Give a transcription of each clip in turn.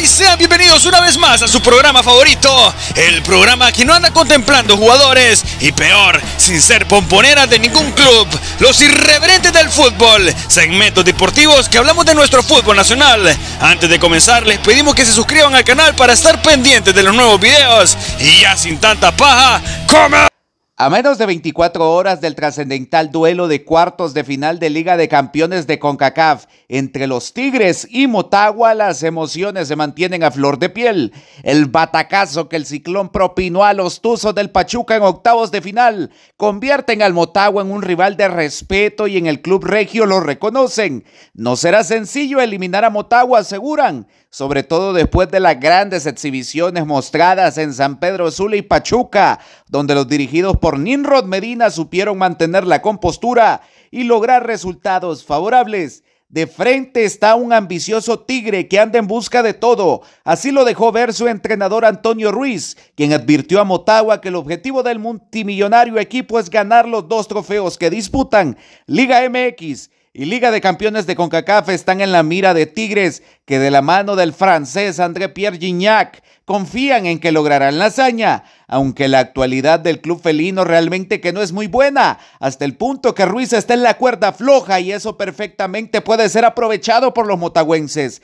Y sean bienvenidos una vez más a su programa favorito, el programa que no anda contemplando jugadores y peor, sin ser pomponeras de ningún club, los irreverentes del fútbol, segmentos deportivos que hablamos de nuestro fútbol nacional. Antes de comenzar les pedimos que se suscriban al canal para estar pendientes de los nuevos videos y ya sin tanta paja, ¡come! A menos de 24 horas del trascendental duelo de cuartos de final de Liga de Campeones de CONCACAF entre los Tigres y Motagua, las emociones se mantienen a flor de piel. El batacazo que el ciclón propinó a los Tuzos del Pachuca en octavos de final convierten al Motagua en un rival de respeto y en el club regio lo reconocen. No será sencillo eliminar a Motagua, aseguran, sobre todo después de las grandes exhibiciones mostradas en San Pedro Sula y Pachuca, donde los dirigidos por Ninrod Medina supieron mantener la compostura y lograr resultados favorables. De frente está un ambicioso tigre que anda en busca de todo. Así lo dejó ver su entrenador Antonio Ruiz, quien advirtió a Motagua que el objetivo del multimillonario equipo es ganar los dos trofeos que disputan, Liga MX y Liga de Campeones de CONCACAF están en la mira de Tigres, que de la mano del francés André Pierre Gignac confían en que lograrán la hazaña, aunque la actualidad del club felino realmente que no es muy buena, hasta el punto que Ruiz está en la cuerda floja y eso perfectamente puede ser aprovechado por los motagüenses.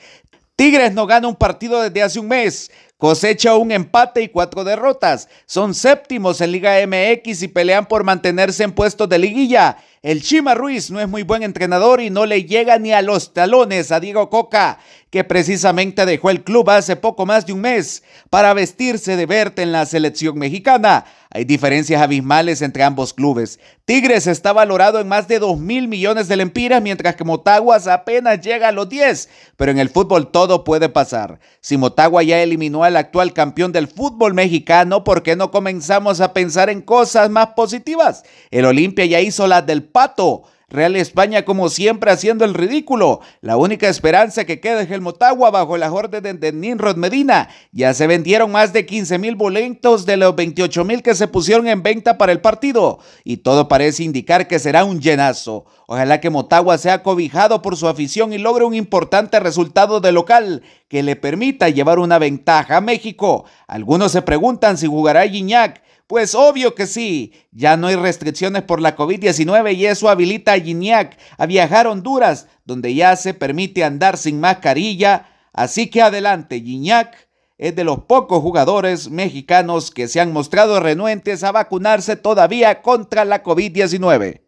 Tigres no gana un partido desde hace un mes, cosecha un empate y cuatro derrotas. Son séptimos en Liga MX y pelean por mantenerse en puestos de liguilla. El Chima Ruiz no es muy buen entrenador y no le llega ni a los talones a Diego Coca, que precisamente dejó el club hace poco más de un mes para vestirse de verde en la selección mexicana. Hay diferencias abismales entre ambos clubes. Tigres está valorado en más de 2 mil millones de lempiras, mientras que Motaguas apenas llega a los 10. Pero en el fútbol todo puede pasar. Si Motagua ya eliminó al actual campeón del fútbol mexicano, ¿por qué no comenzamos a pensar en cosas más positivas? El Olimpia ya hizo las del pato. Real España como siempre haciendo el ridículo. La única esperanza que queda es el Motagua bajo las órdenes de Ninrod Medina. Ya se vendieron más de 15 mil boletos de los 28 mil que se pusieron en venta para el partido. Y todo parece indicar que será un llenazo. Ojalá que Motagua sea cobijado por su afición y logre un importante resultado de local que le permita llevar una ventaja a México. Algunos se preguntan si jugará Gignac pues obvio que sí, ya no hay restricciones por la COVID-19 y eso habilita a Gignac a viajar a Honduras, donde ya se permite andar sin mascarilla. Así que adelante, Gignac es de los pocos jugadores mexicanos que se han mostrado renuentes a vacunarse todavía contra la COVID-19.